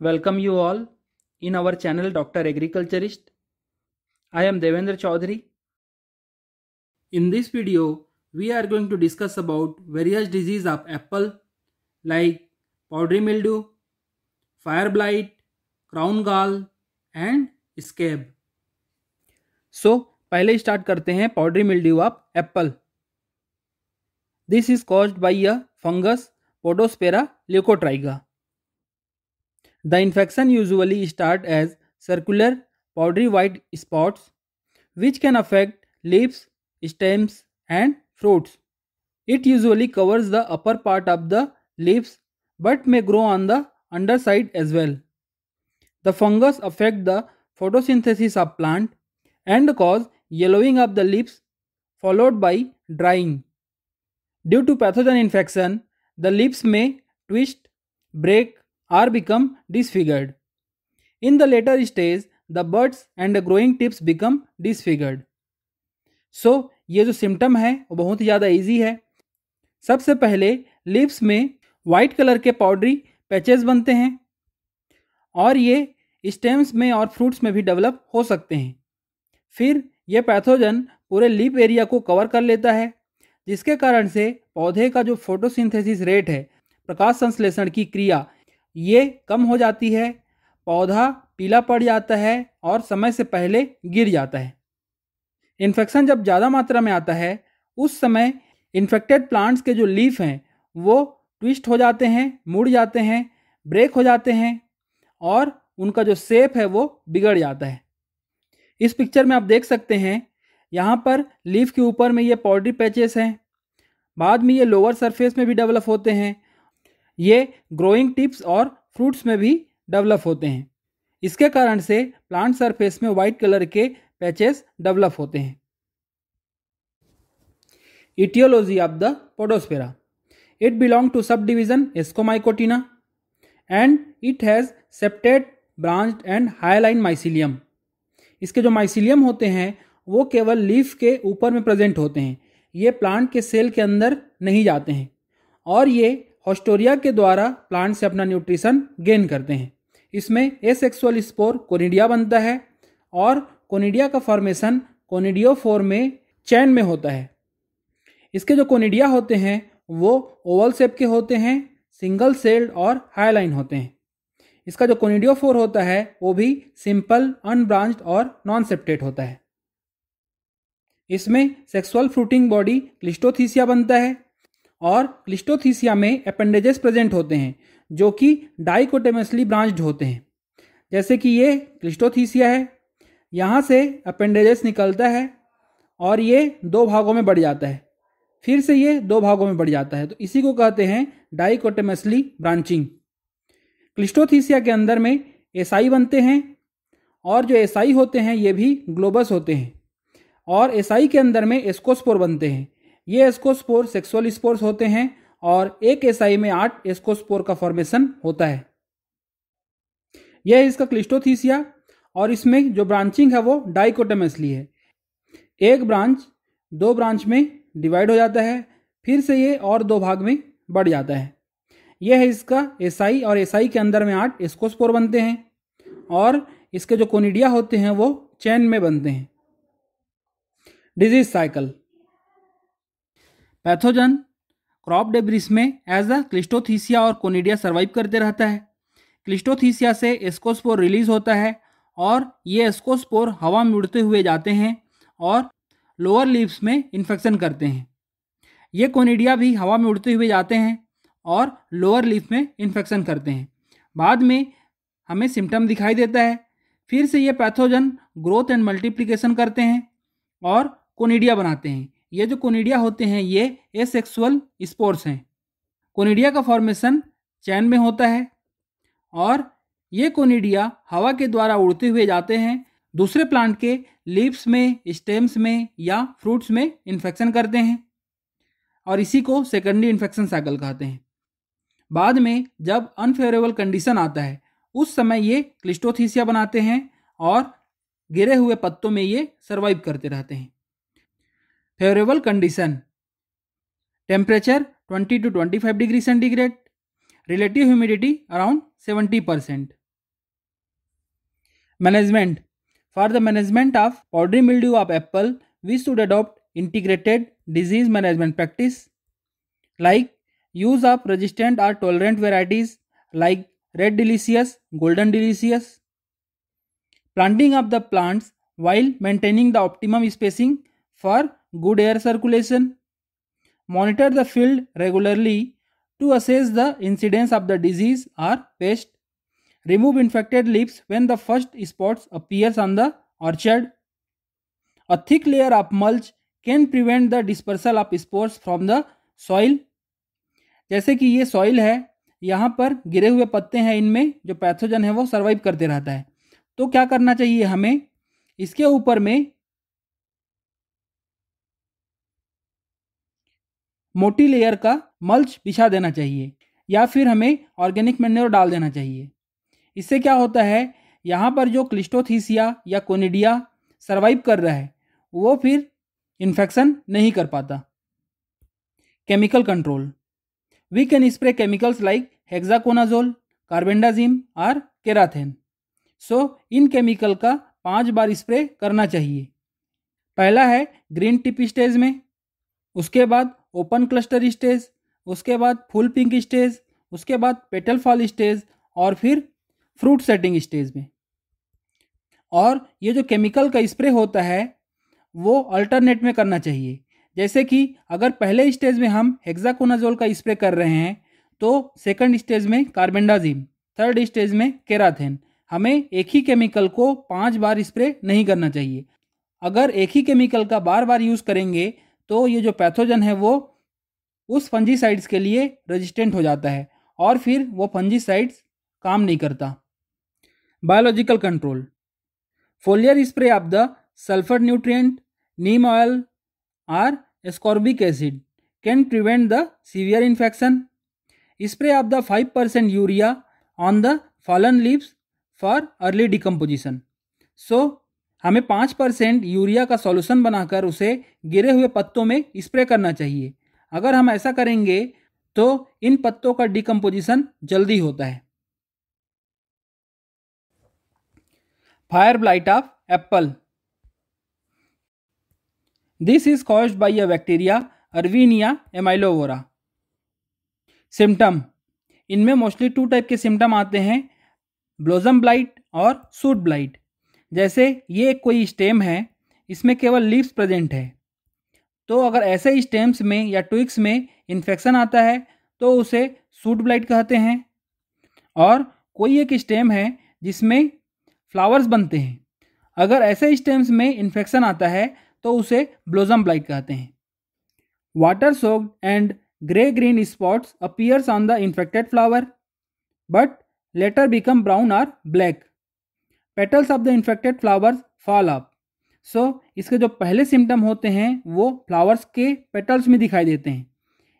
Welcome you all in our channel Dr. Agriculturist. I am Devendra Chaudhary. In this video, we are going to discuss about various disease of apple like powdery mildew, fire blight, crown gall and scab. So, पहले start करते हैं powdery mildew of apple this is caused by a fungus Podosphaera leucotricha The infection usually start as circular powdery white spots which can affect leaves, stems and fruits. It usually covers the upper part of the leaves but may grow on the underside as well. The fungus affect the photosynthesis of plant and cause yellowing of the leaves followed by drying. Due to pathogen infection, the leaves may twist, break or become disfigured. In the later stage, the buds and the growing tips become disfigured. So, ये जो symptom है वो बहुत ज़्यादा easy है सबसे पहले lips में वाइट कलर के पाउडरी पैचेस बनते हैं और ये स्टेम्स में और फ्रूट्स में भी डेवलप हो सकते हैं फिर ये पैथोजन पूरे लिप एरिया को कवर कर लेता है जिसके कारण से पौधे का जो फोटोसिंथेसिस रेट है प्रकाश संश्लेषण की क्रिया ये कम हो जाती है, पौधा पीला पड़ जाता है और समय से पहले गिर जाता है। इन्फेक्शन जब ज़्यादा मात्रा में आता है, उस समय इन्फेक्टेड प्लांट्स के जो लीफ हैं, वो ट्विस्ट हो जाते हैं, मुड़ जाते हैं, ब्रेक हो जाते हैं और उनका जो सेप है वो बिगड़ जाता है। इस पिक्चर में आप देख सकते हैं, यहाँ पर लीफ के ऊपर में ये पाउडरी पैचेस हैं, बाद में ये लोअर सरफेस में भी डेवलप होते हैं ये ग्रोइंग टिप्स और फ्रूट्स में भी डेवलप होते हैं। इसके कारण से प्लांट सरफेस में वाइट कलर के पैचेस डेवलप होते हैं। Aetiology of the Podosphaera it belong to subdivision Ascomycotina and it has septate branch and hyaline mycelium इसके जो माइसिलियम होते हैं, वो केवल लीफ के ऊपर में प्रेजेंट होते हैं। ये प्लांट के सेल के अंदर नहीं जाते हैं। और ये हॉस्टोरिया के द्वारा प्लांट से अपना न्यूट्रिशन गेन करते हैं। इसमें एसेक्सुअल स्पोर कोनिडिया बनता है और कोनिडिया का फॉर्मेशन कोनिडियोफोर में चैन में होता है। इसके जो कोनिडिया होते हैं, वो ओवल शेप के होते हैं, सिंगल सेल्ड और हाईलाइन होते हैं। इसका जो कोनिडियोफोर होता है, वो भी सिंपल, अनब्रांच्ड और नॉन सेप्टेट होता है। इसमें सेक्सुअल फ्रूटिंग बॉडी क्लिस्टोथीसिया बनता है और क्लिस्टोथीसिया में अपेंडेजेस प्रेजेंट होते हैं, जो कि डाइकोटेमसली ब्रांच्ड होते हैं। जैसे कि ये क्लिस्टोथीसिया है, यहाँ से अपेंडेजेस निकलता है और ये दो भागों में बढ़ जाता है। फिर से ये दो भागों में बढ़ जाता है तो इसी को कहते हैं डाइकोटेमसली ब्रांचिंग क्लिस्टोथीसिया के अंदर में एसाई बनते हैं और जो एसाई होते हैं, ये भी ग्लोबस होते हैं और एसाई के अंदर में एस्कोस्पोर बनते हैं। ये एस्कोस्पोर सेक्सुअल स्पोर्स होते हैं और एक एसआई में आठ एस्कोस्पोर का फॉर्मेशन होता है। यह इसका क्लिस्टोथीसिया और इसमें जो ब्रांचिंग है वो डाइकोटमसली है। एक ब्रांच दो ब्रांच में डिवाइड हो जाता है, फिर से ये और दो भाग में बढ़ जाता है। यह है इसका एसआई और एसआई के अंदर में आठ एस्कोस्पोर बनते हैं और इसके जो कोनिडिया होते हैं वो चैन में बनते हैं। Disease cycle pathogen crop debris में एज अ क्लिस्टोथीसिया और कोनिडिया सर्वाइव करते रहता है। क्लिस्टोथीसिया से एस्कोस्पोर रिलीज़ होता है और ये एस्कोस्पोर हवा में उड़ते हुए जाते हैं और लोअर लीव्स में इन्फेक्शन करते हैं। ये कोनिडिया भी हवा में उड़ते हुए जाते हैं और लोअर लीफ में इन्फेक्शन करते हैं। बाद में हमें सिम्टम दिखाई देता है। फिर से ये पैथोजन ग्रोथ एंड मल्टीप्लिकेशन करते हैं और कोनिडिया बनाते हैं। ये जो कोनिडिया होते हैं, ये एसेक्सुअल स्पोर्स हैं। कोनिडिया का फॉर्मेशन चैन में होता है और ये कोनिडिया हवा के द्वारा उड़ते हुए जाते हैं, दूसरे प्लांट के लीव्स में स्टेम्स में या फ्रूट्स में इन्फेक्शन करते हैं और इसी को सेकेंडरी इन्फेक्शन साइकिल कहते हैं। बाद में जब अनफेवरेबल कंडीशन आता है, उस समय ये क्लिस्टोथीसिया बनाते हैं और गिरे हुए पत्तों में ये सर्वाइव करते रहते हैं। favorable condition. Temperature 20 to 25 degree centigrade. Relative humidity around 70% management. For the management of powdery mildew of apple we should adopt integrated disease management practice like use of resistant or tolerant varieties like red delicious golden delicious. Planting of the plants while maintaining the optimum spacing for good air circulation, monitor the field regularly to assess the incidence of the disease or pest, remove infected leaves when the first spots appears on the orchard. A thick layer of mulch can prevent the dispersal of spores from the soil. जैसे कि ये soil है यहाँ पर गिरे हुए पत्ते हैं इनमें जो पैथोजन है वो सर्वाइव करते रहता है तो क्या करना चाहिए हमें इसके ऊपर में मोटी लेयर का मल्च बिछा देना चाहिए, या फिर हमें ऑर्गेनिक मैन्योर डाल देना चाहिए। इससे क्या होता है, यहाँ पर जो क्लिस्टोथीसिया या कोनिडिया सर्वाइव कर रहा है, वो फिर इन्फेक्शन नहीं कर पाता। Chemical control we can spray chemicals like hexaconazole carbendazim और केराथेन सो इन केमिकल का पाँच बार स्प्रे करना चाहिए। पहला है ग्रीन टिप स्टेज में, उसके बाद ओपन क्लस्टर स्टेज, उसके बाद फुल पिंक स्टेज, उसके बाद पेटल फॉल स्टेज और फिर फ्रूट सेटिंग स्टेज में। और ये जो केमिकल का स्प्रे होता है, वो अल्टरनेट में करना चाहिए। जैसे कि अगर पहले स्टेज में हम हेक्साकोनाजोल का स्प्रे कर रहे हैं तो सेकंड स्टेज में कार्बेंडाजिम थर्ड स्टेज में केराथेन। हमें एक ही केमिकल को पाँच बार स्प्रे नहीं करना चाहिए। अगर एक ही केमिकल का बार बार यूज़ करेंगे तो ये जो पैथोजन है वो उस फंजीसाइड्स के लिए रेजिस्टेंट हो जाता है और फिर वो फंजीसाइड्स काम नहीं करता। Biological control foliar spray of the sulphur nutrient, neem oil or ascorbic acid can prevent the severe infection spray of the five percent urea on the fallen leaves for early decomposition so हमें पाँच percent urea का solution बनाकर उसे गिरे हुए पत्तों में spray करना चाहिए। अगर हम ऐसा करेंगे तो इन पत्तों का डिकम्पोजिशन जल्दी होता है। Fire blight of apple This is caused by a bacteria Arvinia amylovora symptom इनमें मोस्टली टू टाइप के सिम्टम आते हैं ब्लोजम ब्लाइट और सूट ब्लाइट जैसे ये कोई स्टेम है, इसमें केवल लीव्स प्रेजेंट है। तो अगर ऐसे स्टेम्स में या ट्विक्स में इन्फेक्शन आता है तो उसे सूट ब्लाइट कहते हैं। और कोई एक स्टेम है, जिसमें फ्लावर्स बनते हैं। अगर ऐसे स्टेम्स में इन्फेक्शन आता है तो उसे ब्लोजम ब्लाइट कहते हैं। Water soaked and grey green spots appears on the infected flower, but later become brown or black. Petals of the infected flowers fall up so इसके जो पहले सिम्टम होते हैं, वो फ्लावर्स के पेटल्स में दिखाई देते हैं।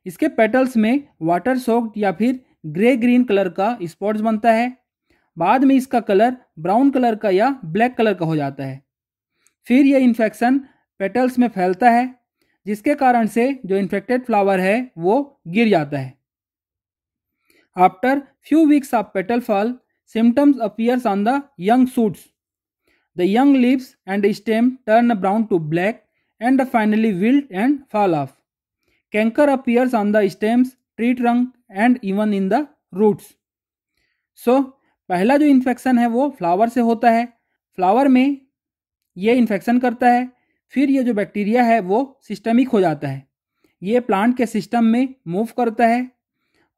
इसके पेटल्स में वाटर सोक्ड या फिर ग्रे ग्रीन कलर का स्पॉट्स बनता है। बाद में इसका कलर ब्राउन कलर का या ब्लैक कलर का हो जाता है। फिर यह इन्फेक्शन पेटल्स में फैलता है, जिसके कारण से जो इन्फेक्टेड फ्लावर है, वो गिर जाता है। After few weeks of petal fall symptoms appears on the young shoots the young leaves and stem turn brown to black and finally wilt and fall off canker appears on the stems tree trunk and even in the roots so पहला जो infection है वो flower से होता है। Flower में ये infection करता है, फिर ये जो बैक्टीरिया है वो सिस्टमिक हो जाता है। ये प्लांट के सिस्टम में मूव करता है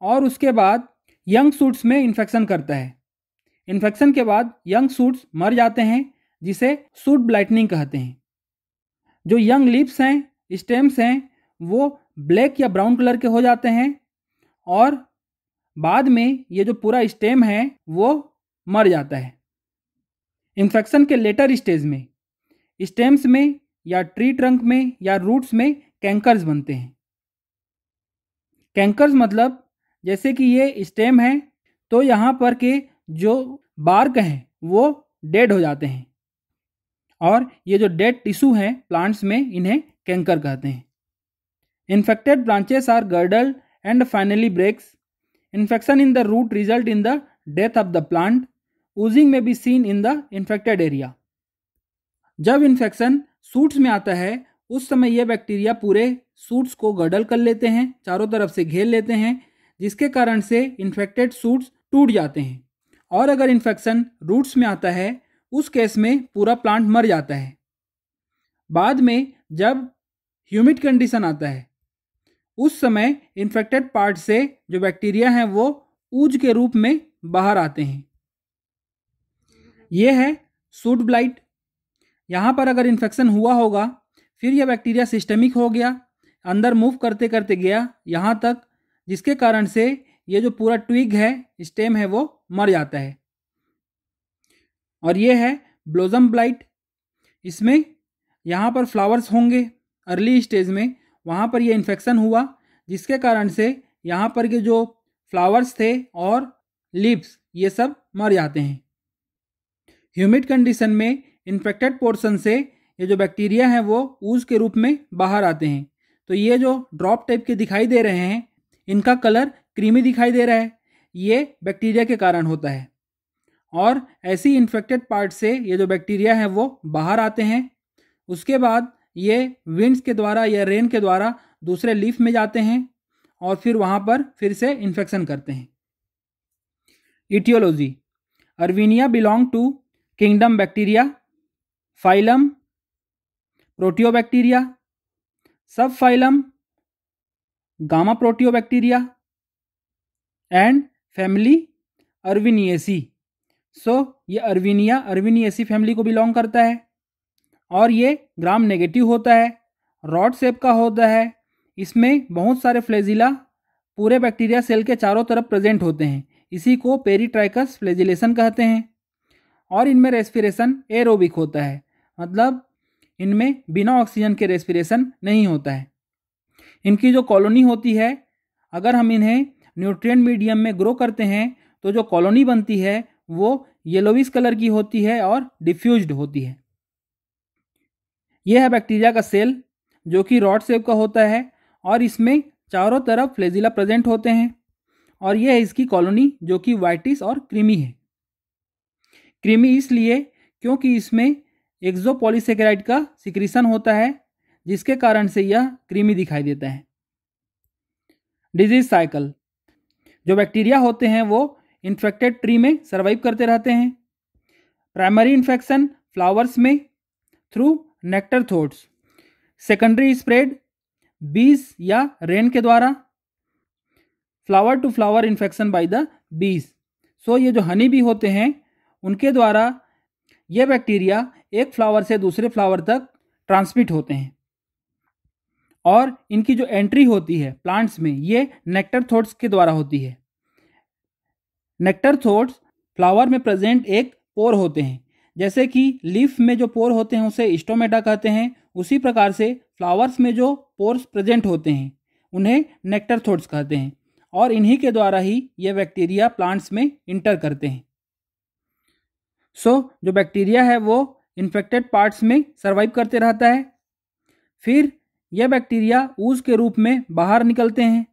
और उसके बाद यंग सूट्स में इन्फेक्शन करता है। इन्फेक्शन के बाद यंग सूट्स मर जाते हैं, जिसे सूट ब्लाइटनिंग कहते हैं। जो यंग लिप्स हैं स्टेम्स हैं, वो ब्लैक या ब्राउन कलर के हो जाते हैं और बाद में ये जो पूरा स्टेम है, वो मर जाता है। इन्फेक्शन के लेटर स्टेज में स्टेम्स में या ट्री ट्रंक में या रूट्स में कैंकर्स बनते हैं। कैंकर्स मतलब जैसे कि ये स्टेम है तो यहाँ पर के जो बार्क हैं, वो डेड हो जाते हैं। और ये जो डेड टिश्यू हैं, प्लांट्स में, इन्हें कैंकर कहते हैं। Infected branches are girdle and finally breaks. Infection in the root result in the death of the plant. Oozing may be seen in the infected area. जब इन्फेक्शन सूट्स में आता है, उस समय यह बैक्टीरिया पूरे सूट्स को गडल कर लेते हैं, चारों तरफ़ से घेर लेते हैं, जिसके कारण से इन्फेक्टेड सूट्स टूट जाते हैं। और अगर इन्फेक्शन रूट्स में आता है, उस केस में पूरा प्लांट मर जाता है। बाद में जब ह्यूमिड कंडीशन आता है, उस समय इन्फेक्टेड पार्ट से जो बैक्टीरिया हैं वो ऊज के रूप में बाहर आते हैं। ये है सूट ब्लाइट यहाँ पर अगर इन्फेक्शन हुआ होगा, फिर यह बैक्टीरिया सिस्टमिक हो गया, अंदर मूव करते करते गया, यहाँ तक, जिसके कारण से ये जो पूरा ट्विग है, स्टेम है, वो मर जाता है। और ये है ब्लोजम ब्लाइट। इसमें यहाँ पर फ्लावर्स होंगे, अर्ली स्टेज में। वहाँ पर ये इन्फेक्शन हुआ, जिसके कारण से यहाँ पर के जो फ्लावर्स थे और लिप्स ये सब मर जाते हैं। ह्यूमिड कंडीशन में इन्फेक्टेड पोर्शन से ये जो बैक्टीरिया हैं, वो ऊज के रूप में बाहर आते हैं। तो ये जो ड्रॉप टाइप के दिखाई दे रहे हैं इनका कलर क्रीमी दिखाई दे रहा है। ये बैक्टीरिया के कारण होता है। और ऐसी इन्फेक्टेड पार्ट से ये जो बैक्टीरिया है वो बाहर आते हैं। उसके बाद ये विंड्स के द्वारा या रेन के द्वारा दूसरे लीफ में जाते हैं और फिर वहाँ पर फिर से इन्फेक्शन करते हैं। Aetiology Erwinia belong to kingdom bacteria phylum proteobacteria subphylum gamma proteobacteria and family Erwiniaceae so ये अर्विनिया अर्विनियसी फैमिली को बिलोंग करता है और ये ग्राम नेगेटिव होता है रॉड शेप का होता है। इसमें बहुत सारे फ्लेजिला पूरे बैक्टीरिया सेल के चारों तरफ़ प्रेजेंट होते हैं। इसी को पेरीट्राइकस फ्लेजिलेशन कहते हैं और इनमें रेस्पिरेशन एरोबिक होता है। मतलब इनमें बिना ऑक्सीजन के रेस्पिरेशन नहीं होता है। इनकी जो कॉलोनी होती है, अगर हम इन्हें न्यूट्रिएंट मीडियम में ग्रो करते हैं तो जो कॉलोनी बनती है, वो येलोविस कलर की होती है और डिफ्यूज्ड होती है। यह है बैक्टीरिया का सेल जो कि रॉड शेप का होता है और इसमें चारों तरफ़ फ्लेजिला प्रेजेंट होते हैं और यह है इसकी कॉलोनी, जो कि वाइटिस और क्रीमी है। क्रीमी इसलिए क्योंकि इसमें एक्जोपोलिसेकेराइड का सिक्रीशन होता है जिसके कारण से यह क्रीमी दिखाई देता है। डिज़ीज़ साइकिल जो बैक्टीरिया होते हैं, वो इन्फेक्टेड ट्री में सर्वाइव करते रहते हैं। प्राइमरी इन्फेक्शन फ्लावर्स में through nectarthodes secondary spread bees या रेन के द्वारा। Flower to flower infection by the bees so ये जो हनी भी होते हैं, उनके द्वारा ये बैक्टीरिया एक फ्लावर से दूसरे फ्लावर तक ट्रांसमिट होते हैं। और इनकी जो एंट्री होती है प्लांट्स में ये नेक्टर थोट्स के द्वारा होती है। नेक्टर थोट्स फ्लावर में प्रेजेंट एक पोर होते हैं। जैसे कि लीफ में जो पोर होते हैं उसे स्टोमेटा कहते हैं। उसी प्रकार से फ्लावर्स में जो पोर्स प्रेजेंट होते हैं उन्हें नेक्टर थोट्स कहते हैं और इन्हीं के द्वारा ही ये बैक्टीरिया प्लांट्स में इंटर करते हैं। सो so, जो बैक्टीरिया है वो इन्फेक्टेड पार्ट्स में सर्वाइव करते रहता है। फिर यह बैक्टीरिया ऊज के रूप में बाहर निकलते हैं।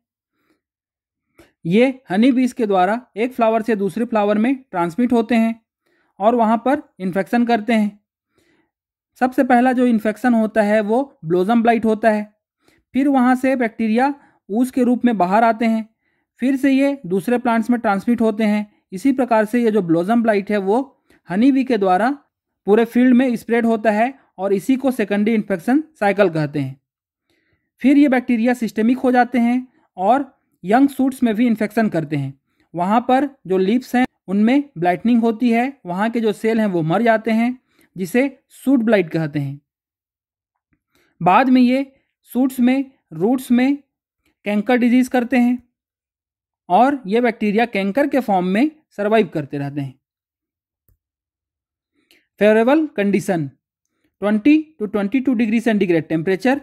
ये हनी बीज के द्वारा एक फ्लावर से दूसरे फ्लावर में ट्रांसमिट होते हैं और वहाँ पर इन्फेक्शन करते हैं। सबसे पहला जो इन्फेक्शन होता है वो ब्लोजम ब्लाइट होता है। फिर वहाँ से बैक्टीरिया ऊज के रूप में बाहर आते हैं। फिर से ये दूसरे प्लांट्स में ट्रांसमिट होते हैं। इसी प्रकार से ये जो ब्लोजम ब्लाइट है वो हनी बी के द्वारा पूरे फ़ील्ड में स्प्रेड होता है और इसी को सेकेंडरी इन्फेक्शन साइकिल कहते हैं। फिर ये बैक्टीरिया सिस्टेमिक हो जाते हैं और यंग सूट्स में भी इन्फेक्शन करते हैं। वहाँ पर जो लिप्स हैं, उनमें ब्लाइटनिंग होती है। वहाँ के जो सेल हैं, वो मर जाते हैं, जिसे सूट ब्लाइट कहते हैं। बाद में ये सूट्स में रूट्स में कैंकर डिज़ीज़ करते हैं और ये बैक्टीरिया कैंकर के फॉर्म में सर्वाइव करते रहते हैं। Favourable condition 20 to 22 degree centigrade temperature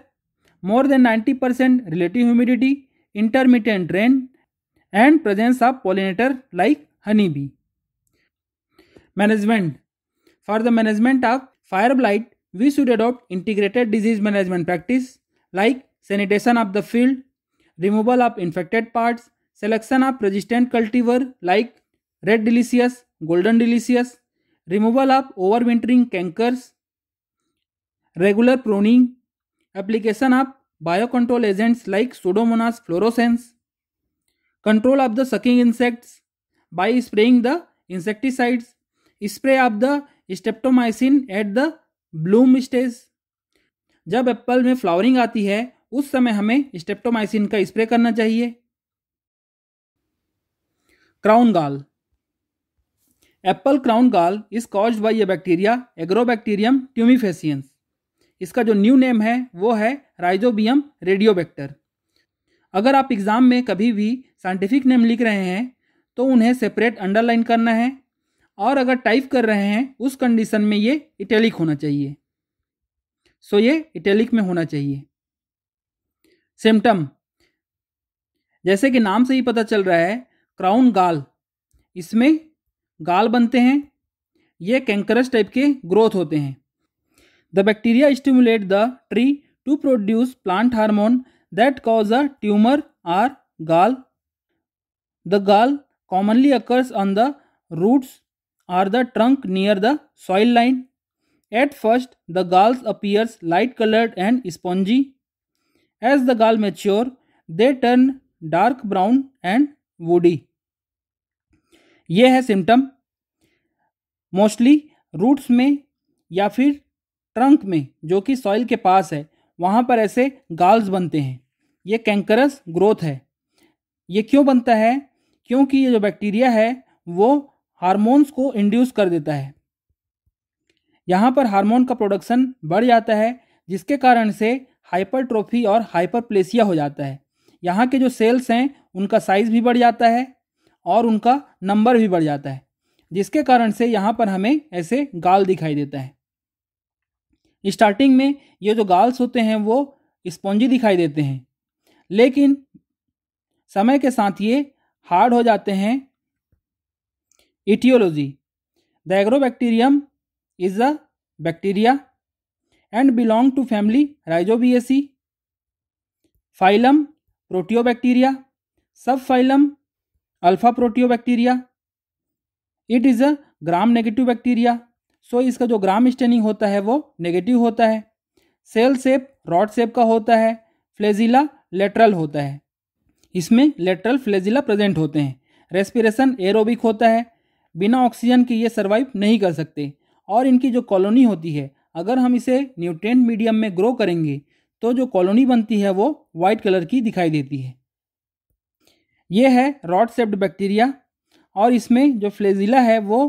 more than 90% relative humidity, intermittent rain, and presence of pollinator like honeybee. Management For the management of fire blight, we should adopt integrated disease management practice like sanitation of the field, removal of infected parts, selection of resistant cultivar like red delicious, golden delicious, removal of overwintering cankers, regular pruning, application of bio control agents like Pseudomonas fluorescens control of the sucking insects by spraying the insecticides spray of the streptomycin at the bloom stage जब apple में flowering आती है, उस समय हमें streptomycin का spray करना चाहिए। Crown gall apple crown gall is caused by a bacteria Agrobacterium tumefaciens इसका जो न्यू नेम है, वो है राइजोबियम रेडियोबैक्टर अगर आप एग्ज़ाम में कभी भी साइंटिफिक नेम लिख रहे हैं तो उन्हें सेपरेट अंडरलाइन करना है और अगर टाइप कर रहे हैं, उस कंडीशन में ये इटैलिक होना चाहिए. सो ये इटैलिक में होना चाहिए. सिम्टम जैसे कि नाम से ही पता चल रहा है क्राउन गाल इसमें गाल बनते हैं, ये कैंकरस टाइप के ग्रोथ होते हैं. The bacteria stimulate the tree to produce plant hormone that cause a tumour or gall the gall commonly occurs on the roots are the trunk near the soil line. At first, the galls appears light colored and spongy. As the gall mature, they turn dark brown and woody. ये है symptom mostly roots में या फिर trunk में, जो कि soil के पास है, वहाँ पर ऐसे गाल्स बनते हैं। ये कैंकरस ग्रोथ है। ये क्यों बनता है? क्योंकि ये जो बैक्टीरिया है, वो हार्मोन्स को इंड्यूस कर देता है। यहाँ पर हार्मोन का प्रोडक्शन बढ़ जाता है, जिसके कारण से हाइपरट्रोफी और हाइपरप्लेसिया हो जाता है। यहाँ के जो सेल्स हैं, उनका साइज़ भी बढ़ जाता है और उनका नंबर भी बढ़ जाता है, जिसके कारण से यहाँ पर हमें ऐसे गाल दिखाई देता है। स्टार्टिंग में ये जो गाल्स होते हैं वो स्पॉन्जी दिखाई देते हैं। लेकिन समय के साथ ये हार्ड हो जाते हैं। Aetiology the Agrobacterium is a bacteria and belong to family Rhizobiaceae phylum proteobacteria subphylum alpha proteobacteria it is a gram negative bacteria so इसका जो ग्राम स्टेनिंग होता है वो नेगेटिव होता है। सेल सेप रॉड सेप का होता है। फ्लेजिला लेटरल होता है। इसमें लेटरल फ्लेजिला प्रेजेंट होते हैं। रेस्पिरेशन एरोबिक होता है। बिना ऑक्सीजन के ये सर्वाइव नहीं कर सकते। और इनकी जो कॉलोनी होती है, अगर हम इसे न्यूट्रेंट मीडियम में ग्रो करेंगे तो जो कॉलोनी बनती है वो वाइट कलर की दिखाई देती है। ये है रॉड सेप्ड बैक्टीरिया और इसमें जो फ्लेजिला है वो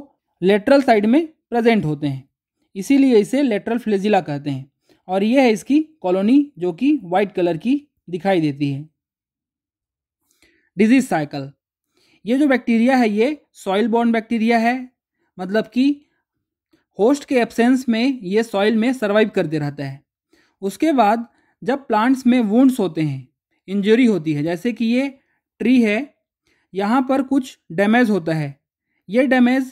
लेटरल साइड में प्रेजेंट होते हैं। इसीलिए इसे लेटरल फ्लेजिला कहते हैं और यह है इसकी कॉलोनी जो कि वाइट कलर की दिखाई देती है। डिज़ीज़ साइकिल ये जो बैक्टीरिया है, ये सॉइल बॉर्न बैक्टीरिया है। मतलब कि होस्ट के एब्सेंस में ये सॉइल में सर्वाइव करते रहता है। उसके बाद जब प्लांट्स में वुंड्स होते हैं इंजरी होती है, जैसे कि ये ट्री है, यहाँ पर कुछ डैमेज होता है। ये डैमेज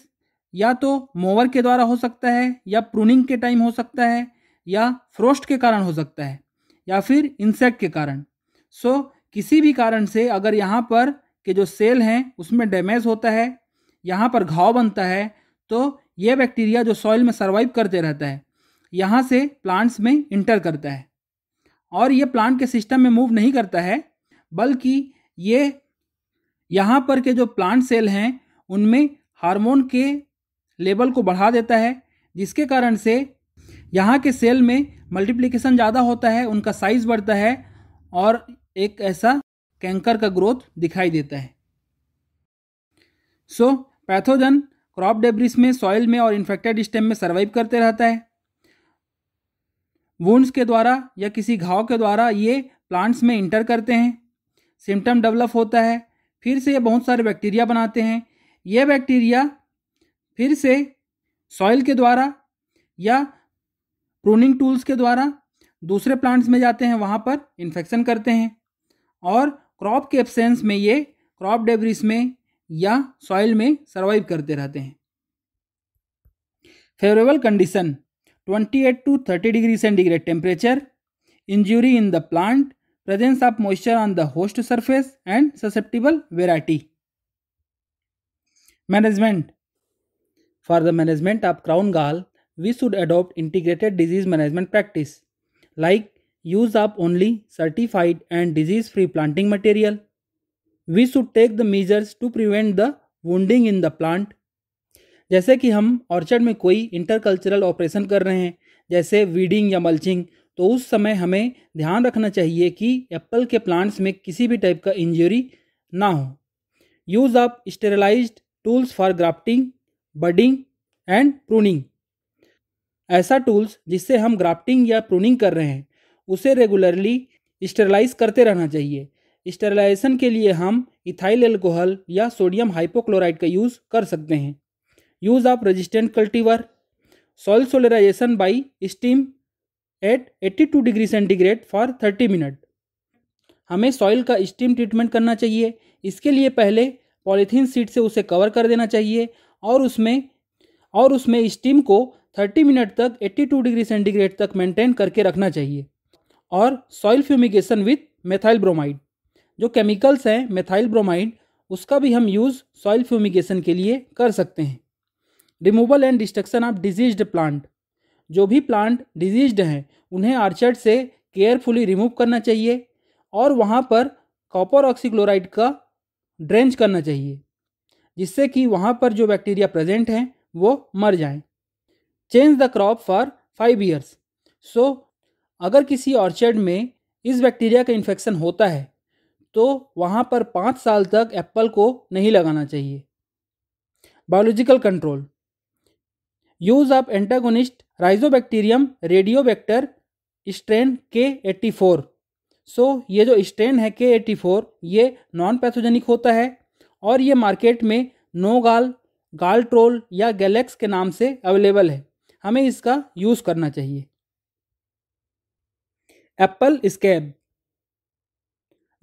या तो मोवर के द्वारा हो सकता है या प्रूनिंग के टाइम हो सकता है या फ्रोस्ट के कारण हो सकता है या फिर इंसेक्ट के कारण। सो so, किसी भी कारण से अगर यहाँ पर के जो सेल हैं उसमें डैमेज होता है यहाँ पर घाव बनता है तो ये बैक्टीरिया जो सॉइल में सर्वाइव करते रहता है यहाँ से प्लांट्स में इंटर करता है। और ये प्लांट के सिस्टम में मूव नहीं करता है बल्कि ये यहाँ पर के जो प्लांट सेल हैं उनमें हार्मोन के लेवल को बढ़ा देता है जिसके कारण से यहाँ के सेल में मल्टीप्लिकेशन ज़्यादा होता है उनका साइज़ बढ़ता है और एक ऐसा कैंकर का ग्रोथ दिखाई देता है। So so, pathogen crop debris में सॉइल में और इन्फेक्टेड स्टेम में सर्वाइव करते रहता है। वुंड्स के द्वारा या किसी घाव के द्वारा ये प्लांट्स में इंटर करते हैं सिम्टम डेवलप होता है फिर से ये बहुत सारे बैक्टीरिया बनाते हैं। ये बैक्टीरिया फिर से सॉइल के द्वारा या प्रूनिंग टूल्स के द्वारा दूसरे प्लांट्स में जाते हैं, वहाँ पर इन्फेक्शन करते हैं और क्रॉप के एब्सेंस में ये क्रॉप डेब्रिस में या सॉइल में सर्वाइव करते रहते हैं। Favourable condition 28 to 30 degree centigrade temperature injury in the plant presence of moisture on the host surface and susceptible variety management For the management of crown gall, we should adopt integrated disease management practice like use of only certified and disease-free planting material. We should take the measures to prevent the wounding in the plant. जैसे कि हम orchard में कोई intercultural operation कर रहे हैं जैसे weeding या मल्चिंग तो उस समय हमें ध्यान रखना चाहिए कि एप्पल के प्लांट्स में किसी भी टाइप का इंजरी ना हो use of sterilised tools for grafting budding and pruning ऐसा टूल्स जिससे हम ग्राफ्टिंग या प्रूनिंग कर रहे हैं, उसे रेगुलरली स्टेरलाइज करते रहना चाहिए। स्टेरलाइजेशन के लिए हम इथाइल एल्कोहल या सोडियम हाइपोक्लोराइड का यूज़ कर सकते हैं। Use of resistant cultivar soil solarisation by steam at 82 degree centigrade for 30 minute हमें सॉइल का स्टीम ट्रीटमेंट करना चाहिए। इसके लिए पहले पॉलीथीन सीट से उसे कवर कर देना चाहिए और उसमें और उसमें स्टीम को 30 मिनट तक 82 डिग्री सेंटीग्रेड तक मेंटेन करके रखना चाहिए। और soil fumigation with methyl bromide जो केमिकल्स हैं मेथाइल ब्रोमाइड उसका भी हम यूज़ सॉइल फ्यूमिगेशन के लिए कर सकते हैं। Removal and destruction of diseased plant जो भी प्लांट डिजीज्ड हैं, उन्हें आर्चर्ड से केयरफुली रिमूव करना चाहिए और वहाँ पर कॉपर ऑक्सीक्लोराइड का ड्रेंच करना चाहिए। जिससे कि वहाँ पर जो बैक्टीरिया प्रेजेंट हैं, वो मर जाएँ। Change the crop for five years so अगर किसी ऑर्चर्ड में इस बैक्टीरिया का इन्फेक्शन होता है तो वहाँ पर पाँच साल तक एप्पल को नहीं लगाना चाहिए। Biological control use of antagonist Rhizobacterium radiobacter strain K eighty four so ये जो स्ट्रेन है के एट्टी फोर ये नॉन पैथोजेनिक होता है। और ये मार्केट में नो गाल गाल्ट्रोल या गैलेक्स के नाम से अवेलेबल है। हमें इसका यूज़ करना चाहिए। Apple scab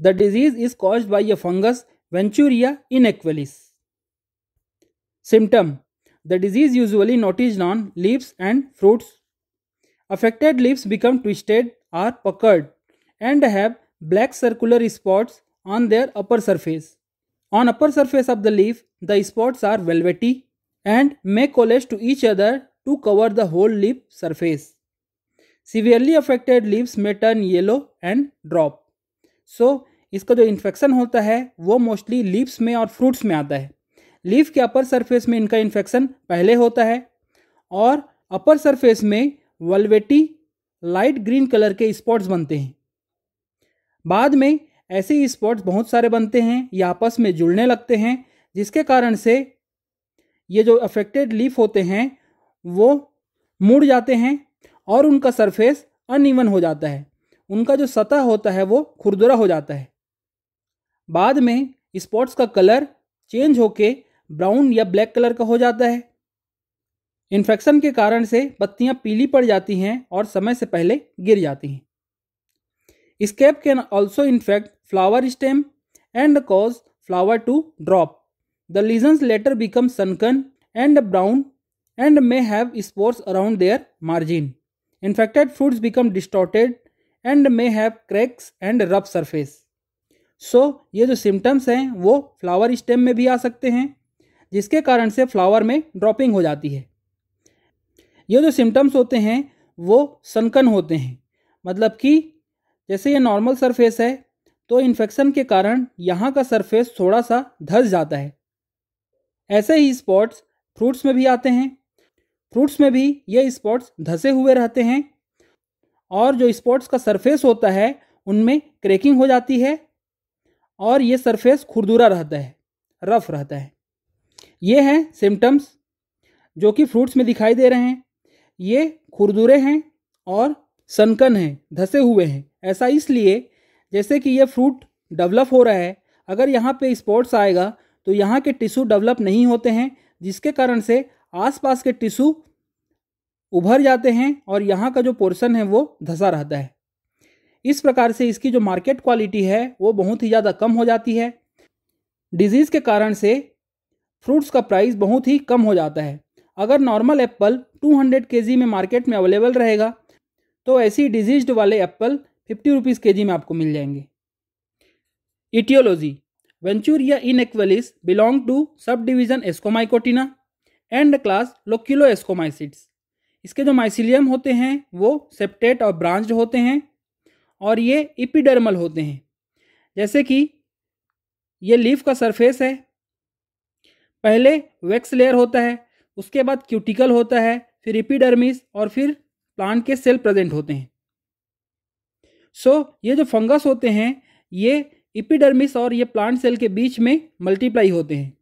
the disease is cause by a fungus Venturia inaequalis symptom the disease usually noticed on leaves and fruits affected leaves become twisted or puckered and have black circular spots on their upper surface On upper surface of the leaf, the spots are velvety and may coalesce to each other to cover the whole leaf surface. Severely affected leaves may turn yellow and drop. So, इसका जो infection होता है वो mostly leaves में और fruits में आता है लीफ के अपर सरफेस में इनका इन्फेक्शन पहले होता है और अपर सरफेस में वलवेटी लाइट ग्रीन कलर के स्पॉट्स बनते हैं बाद में ऐसे ही स्पॉट्स बहुत सारे बनते हैं, ये आपस में जुड़ने लगते हैं, जिसके कारण से ये जो अफेक्टेड लीफ होते हैं, वो मुड़ जाते हैं और उनका सरफेस अनइवन हो जाता है। उनका जो सतह होता है, वो खुरदुरा हो जाता है। बाद में स्पॉट्स का कलर चेंज होके ब्राउन या ब्लैक कलर का हो जाता है। इन्फेक्शन के कारण से पत्तियाँ पीली पड़ जाती हैं और समय से पहले गिर जाती हैं। Scab can also infect flower stem and cause flower to drop the lesions later become sunken and brown and may have spores around their margin infected fruits become distorted and may have cracks and rough surface so ये जो symptoms हैं, वो flower stem में भी आ सकते हैं, जिसके कारण से फ्लावर में ड्रॉपिंग हो जाती है। ये जो सिम्टम्स होते हैं, वो सनकन होते हैं। मतलब कि जैसे ये नॉर्मल सरफेस है तो इन्फेक्शन के कारण यहाँ का सरफेस थोड़ा सा धस जाता है। ऐसे ही स्पॉट्स फ्रूट्स में भी आते हैं। फ्रूट्स में भी ये स्पॉट्स धसे हुए रहते हैं और जो स्पॉट्स का सरफेस होता है, उनमें क्रैकिंग हो जाती है और ये सरफेस खुरदुरा रहता है रफ रहता है। ये हैं सिम्टम्स जो कि फ्रूट्स में दिखाई दे रहे हैं। ये खुरदुरे हैं और सनकन हैं, धसे हुए हैं। ऐसा इसलिए जैसे कि ये फ्रूट डेवलप हो रहा है, अगर यहाँ पे स्पॉट्स आएगा तो यहाँ के टिश्यू डेवलप नहीं होते हैं, जिसके कारण से आसपास के टिश्यू उभर जाते हैं और यहाँ का जो पोर्शन है वो धसा रहता है। इस प्रकार से इसकी जो मार्केट क्वालिटी है, वो बहुत ही ज़्यादा कम हो जाती है। डिज़ीज़ के कारण से फ्रूट्स का प्राइस बहुत ही कम हो जाता है। अगर नॉर्मल एप्पल 200 केजी में मार्केट में अवेलेबल रहेगा तो ऐसी डिजीज्ड वाले एप्पल फिफ्टी रुपीज़ के में आपको मिल जाएँगे। Aetiology Venturia inaequalis belong to subdivision Ascomycotina and class Loculoascomycetes इसके जो माइसिलियम होते हैं, वो सेप्टेट और ब्रांच्ड होते हैं और ये इपिडर्मल होते हैं। जैसे कि ये लीफ का सरफेस है, पहले वैक्स लेयर होता है, उसके बाद क्यूटिकल होता है, फिर इपिडर्मिस और फिर प्लांट के सेल प्रेजेंट होते हैं। सो so, ये जो फंगस होते हैं ये इपिडर्मिस और ये प्लांट सेल के बीच में मल्टीप्लाई होते हैं।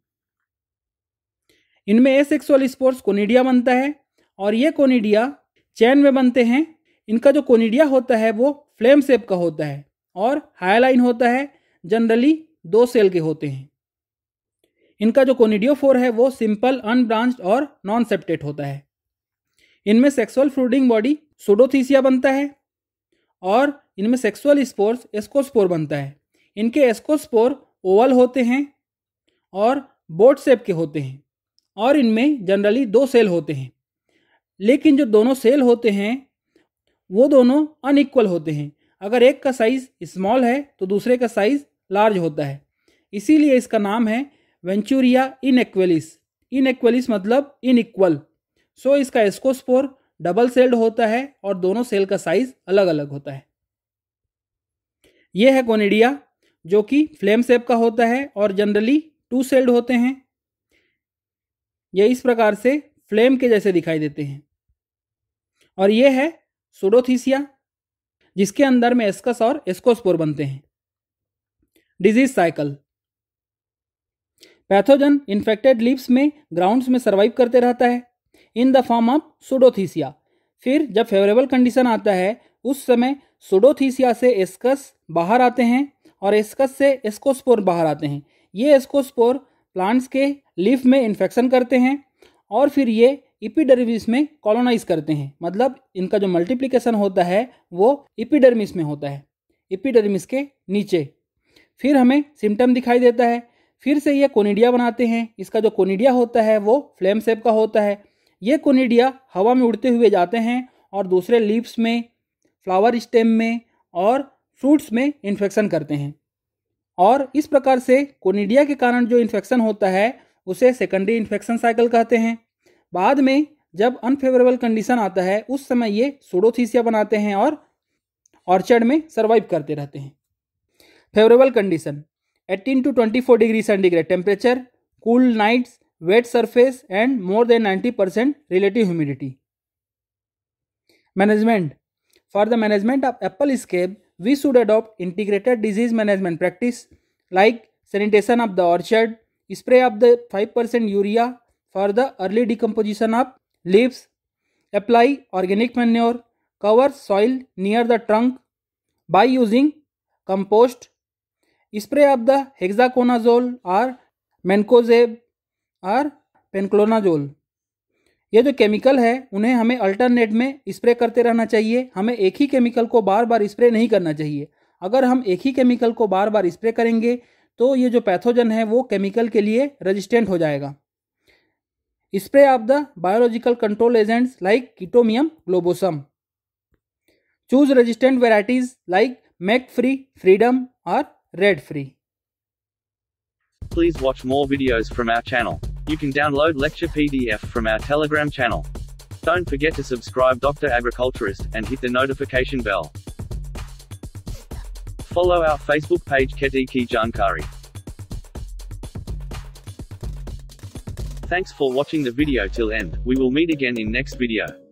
इनमें एसेक्सुअल स्पोर्स कोनिडिया बनता है और ये कोनिडिया चैन में बनते हैं। इनका जो कोनिडिया होता है वो फ्लेम शेप का होता है और हाईलाइन होता है जनरली दो सेल के होते हैं। इनका जो कोनिडियोफोर है वो सिंपल अनब्रांच्ड और नॉन सेप्टेट होता है। इनमें सेक्सुअल फ्रूडिंग बॉडी सोडोथीसिया बनता है और इनमें सेक्सुअल स्पोर्स एस्कोस्पोर बनता है। इनके एस्कोस्पोर ओवल होते हैं और बोट शेप के होते हैं और इनमें जनरली दो सेल होते हैं। लेकिन जो दोनों सेल होते हैं, वो दोनों अनइक्वल होते हैं। अगर एक का साइज़ स्मॉल है तो दूसरे का साइज़ लार्ज होता है। इसीलिए इसका नाम है वेंचूरिया इनएक्वलिस इनएक्वलिस मतलब इनइक्वल सो इसका एस्कोस्पोर डबल सेल्ड होता है और दोनों सेल का साइज़ अलग अलग होता है। यह है कोनिडिया, जो कि फ्लेम सेप का होता है और जनरली टू सेल्ड होते हैं। यह इस प्रकार से फ्लेम के जैसे दिखाई देते हैं। और यह है सोडोथीसिया, जिसके अंदर में एस्कस और एस्कोस्पोर बनते हैं। Disease cycle. Pathogen infected leaves में ग्राउंड्स में सर्वाइव करते रहता है। In the form of pseudothecia. फिर जब फेवरेबल कंडीशन आता है, उस समय सोडोथीसिया से एस्कस बाहर आते हैं और एस्कस से एस्कोस्पोर बाहर आते हैं। ये एस्कोस्पोर प्लांट्स के लीफ में इन्फेक्शन करते हैं और फिर ये इपिडर्मिस में कॉलोनाइज करते हैं। मतलब इनका जो मल्टीप्लिकेशन होता है, वो इपिडर्मिस में होता है। इपिडर्मिस के नीचे। फिर हमें सिम्टम दिखाई देता है। फिर से ये कोनिडिया बनाते हैं। इसका जो कोनिडिया होता है, वो फ्लेम सेप का होता है। ये कोनिडिया हवा में उड़ते हुए जाते हैं और दूसरे लीव्स में फ्लावर स्टेम में और फ्रूट्स में इन्फेक्शन करते हैं। और इस प्रकार से कोनिडिया के कारण जो इन्फेक्शन होता है, उसे सेकेंडरी इन्फेक्शन साइकिल कहते हैं। बाद में जब अनफेवरेबल कंडीशन आता है, उस समय ये सोडोथीसिया बनाते हैं और ऑर्चर्ड में सर्वाइव करते रहते हैं। Favourable condition 18 to 24 degree centigrade temperature cool nights, wet surface, and more than 90 percent relative humidity. Management for the management of apple scab we should adopt integrated disease management practice like sanitation of the orchard spray of the 5% urea for the early decomposition of leaves, apply organic manure, cover soil near the trunk by using compost, spray of the hexaconazole or mancozeb और पेनक्लोनाजोल ये जो chemical है, उन्हें हमें alternate में spray करते रहना चाहिए। हमें एक ही केमिकल को बार बार स्प्रे नहीं करना चाहिए। अगर हम एक ही केमिकल को बार बार स्प्रे करेंगे तो ये जो पैथोजन है, वो केमिकल के लिए रेजिस्टेंट हो जाएगा। Spray of the biological control agents like Chaetomium globosum choose resistant varieties like MacFree Freedom और Redfree Please watch more videos from our channel. You can download lecture PDF from our Telegram channel. Don't forget to subscribe Dr. Agriculturist and hit the notification bell. Follow our Facebook page Keti Ki Jankari. Thanks for watching the video till end, we will meet again in next video.